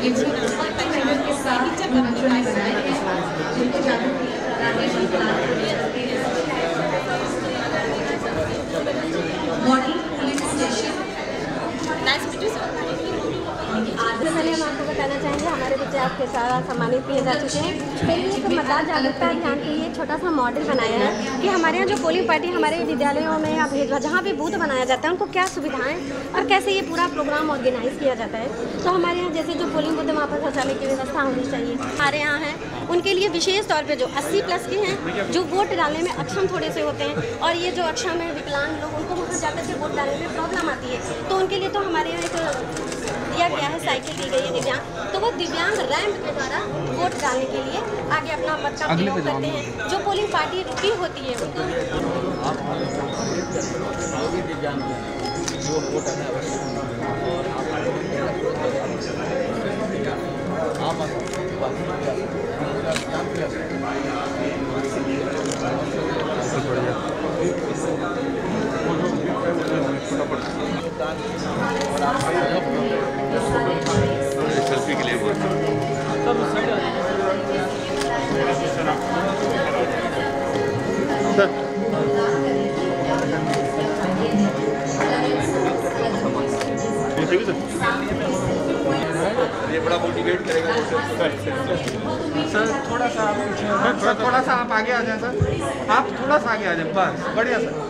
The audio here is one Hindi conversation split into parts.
करने के लिए ये मुनसिपल पंचायत के साथ मंचूरी बनाए हैं जिनको जागरूक कराने की model police station nice meet you sir सबसे पहले हम आपको बताना चाहेंगे हमारे बच्चे आपके सारा सम्मानित किए जा चुके हैं। फिर एक मतदार जागरूकता अभियान के लिए छोटा सा मॉडल बनाया है कि हमारे यहाँ जो पोलिंग पार्टी, हमारे विद्यालयों में या भेजवा जहाँ भी बूथ बनाया जाता है, उनको क्या सुविधाएँ और कैसे ये पूरा प्रोग्राम ऑर्गेनाइज किया जाता है। तो हमारे यहाँ जैसे जो पोलिंग बूथ वहाँ पर शौचालय की व्यवस्था होनी चाहिए, हमारे यहाँ है। उनके लिए विशेष तौर पर जो अस्सी प्लस के हैं, जो वोट डालने में अक्षम थोड़े से होते हैं और ये जो अक्षम है, विकलांग लोग, उनको वहाँ जाकर के वोट डालने में प्रॉब्लम आती है। तो उनके लिए तो हमारे यहाँ एक दिया गया है साइकिल दी गई है दिव्यांग। तो वो दिव्यांग रैंप के द्वारा वोट डालने के लिए आगे अपना मत का प्रयोग करते हैं जो पोलिंग पार्टी रुकी होती है उनको जो ये बड़ा मोटिवेट करेगा सर थोड़ा सा आप थोड़ा सा आप आगे आ जाए सर आप थोड़ा सा आगे आ जाए, बस। बढ़िया सर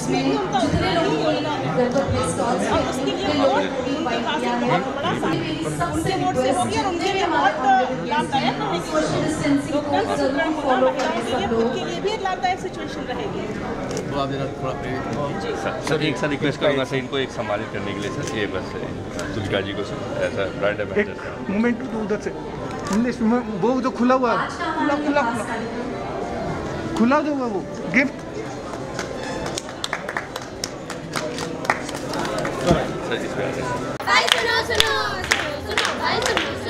उसमें उनके वोट से और उनके लिए बहुत लाभदायक महिलाओं के लिए खुद के लिए भी लाभदायक सिचुएशन रहेगी। तो आप जरा थोड़ा सर एक सर रिक्वेस्ट करूँगा सर इनको एक सम्मानित करने के लिए सर ये बस तुलका जी को सर ऐसा ब्रांड एम्बेसडर मोमेंट तो उधर से। इंग्लिश में वो जो खुला हुआ खुला खुला खुला। खुला जो हुआ वो गिफ्ट सर इसमें आ जाए भाई सुनो सुनो सुनो सुनो भाई सुनो सुनो सुनो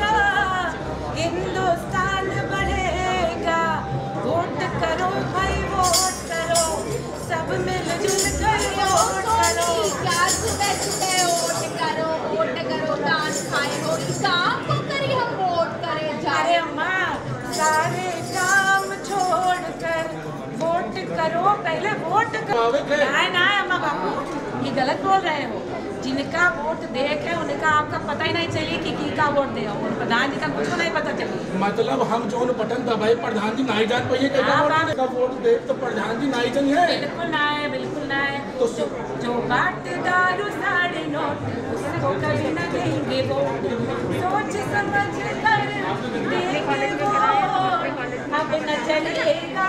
हाँ, हिंदुस्तान बढ़ेगा। वोट करो भाई वोट करो। सब मिलजुल कर वोट करो। क्या सुबह सुबह वोट करो वोट करो दान खाए हो काम को हम वोट करें अम्मा सारे काम छोड़ कर वोट करो। पहले वोट करो। ना ना गलत बोल रहे हो। जिनका वोट दे के उनका आपका पता ही नहीं चली कि की का वोट दे और प्रधान जी का कुछ नहीं पता चली मतलब हम जो बटन दबाए प्रधान जी नहीं जान पाइए हाँ, वोट दे तो प्रधान जी नहीं जान है बिल्कुल ना है बिल्कुल ना है। जो जो बात दारू साढ़े नोट उसको कभी ना देंगे वोट सोच समझ कर देंगे वोट अब न चलेगा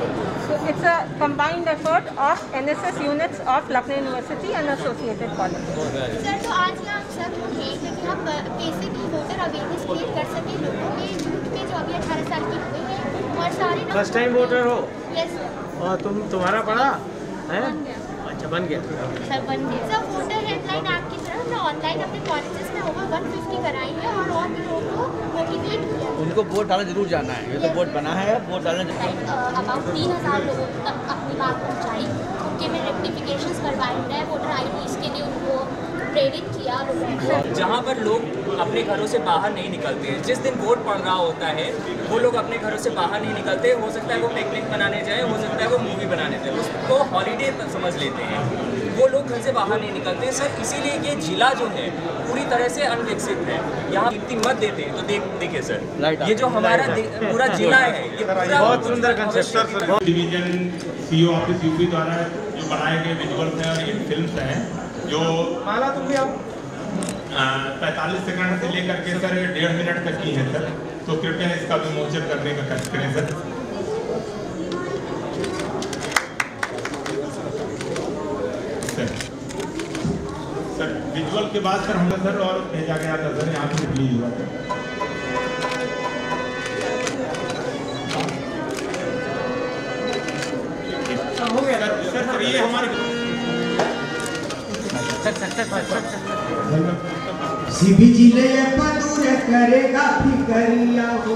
it's a combined effort of NSS units of Lucknow University and associated colleges. Sir तो आज यहाँ सब लोग हैं कि हम बेसिक वोटर अवेयरनेस क्रिएट कर सकें लोगों में यूथ में जो अभी अठारह साल की हुए हैं और सारे फ़र्स्ट टाइम वोटर हो? यस सर तुम तुम्हारा पढ़ा? है। अच्छा बन गया। सर बन गया। सर वोटर हेल्पलाइन आपकी तरह हमने ऑनलाइन अपने कॉलेजेस में ओवर 150 कराई है और और भी लोगों को मोटिवेट किया उनको वोट डालना ज़रूर जाना है। ये तो वोट बना है वोट डालना ज़रूर। अबाउट तीन हज़ार लोगों तक अपनी बात पहुँचाई। उनके मैं रेक्टिफिकेशन करवाए है वोटर आई के लिए उनको प्रेरित किया लोगों जहाँ पर लोग अपने घरों से बाहर नहीं निकलते हैं। जिस दिन वोट पड़ रहा होता है वो लोग अपने घरों से बाहर नहीं निकलते। हो सकता है वो पिकनिक बनाने जाए हो सकता है वो मूवी बनाने जाए। उसको हॉलीडे समझ लेते हैं। वो लोग घर से बाहर नहीं निकलते सर इसीलिए ये जिला जो है पूरी तरह से अनविकसित है। यहाँ गिनती मत देते हैं। तो देख देखिए सर ये जो हमारा पूरा जिला है ये बहुत सुंदर डिवीज़न सीओ ऑफ़िस यूपी द्वारा जो बनाए गए विजुअल्स हैं और ये फिल्म्स हैं जो माला तुम भी आओ पैंतालीस सेकंड से लेकर के सर डेढ़ मिनट तक की है सर। तो कृपया इसका विमोचन करने का कष्ट करें सर। सर सर विजुअल के बाद सर हमने सर और भेजा गया था सर यहाँ से रिलीज़ हुआ था। हो गया। सर सर ये हमारे सिभी ज़िले पदूर करेगा फिकरिया हो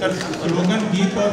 सर स्लोगन गीत और